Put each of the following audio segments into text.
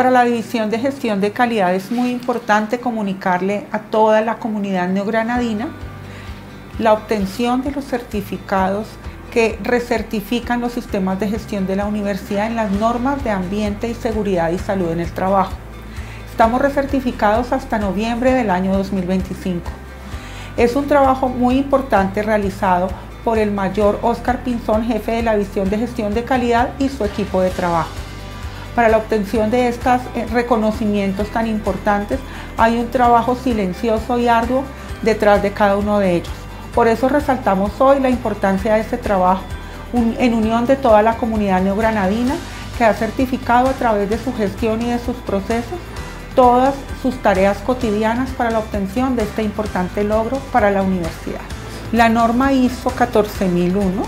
Para la División de Gestión de Calidad es muy importante comunicarle a toda la comunidad neogranadina la obtención de los certificados que recertifican los sistemas de gestión de la universidad en las normas de ambiente y seguridad y salud en el trabajo. Estamos recertificados hasta noviembre del año 2025. Es un trabajo muy importante realizado por el mayor Oscar Pinzón, jefe de la División de Gestión de Calidad y su equipo de trabajo. Para la obtención de estos eh, reconocimientos tan importantes hay un trabajo silencioso y arduo detrás de cada uno de ellos. Por eso resaltamos hoy la importancia de este trabajo en unión de toda la comunidad neogranadina que ha certificado a través de su gestión y de sus procesos todas sus tareas cotidianas para la obtención de este importante logro para la universidad. La norma ISO 14001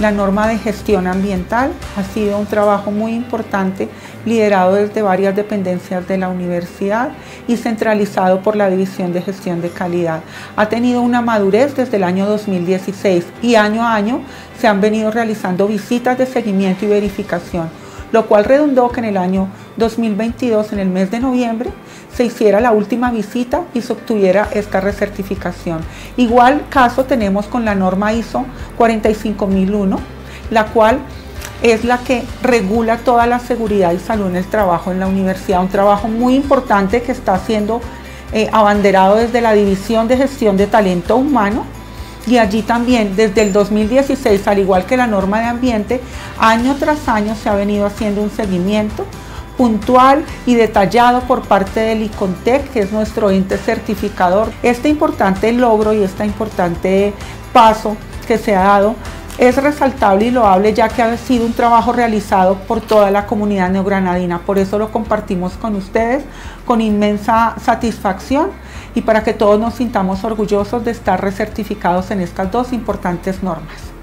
la norma de gestión ambiental ha sido un trabajo muy importante liderado desde varias dependencias de la universidad y centralizado por la División de Gestión de Calidad. Ha tenido una madurez desde el año 2016 y año a año se han venido realizando visitas de seguimiento y verificación, lo cual redundó que en el año 2022, en el mes de noviembre, se hiciera la última visita y se obtuviera esta recertificación. Igual caso tenemos con la norma ISO 45001, la cual es la que regula toda la seguridad y salud en el trabajo en la universidad, un trabajo muy importante que está siendo eh, abanderado desde la División de Gestión de Talento Humano y allí también desde el 2016, al igual que la norma de ambiente, año tras año se ha venido haciendo un seguimiento puntual y detallado por parte del ICONTEC, que es nuestro ente certificador. Este importante logro y este importante paso que se ha dado es resaltable y loable ya que ha sido un trabajo realizado por toda la comunidad neogranadina. Por eso lo compartimos con ustedes con inmensa satisfacción y para que todos nos sintamos orgullosos de estar recertificados en estas dos importantes normas.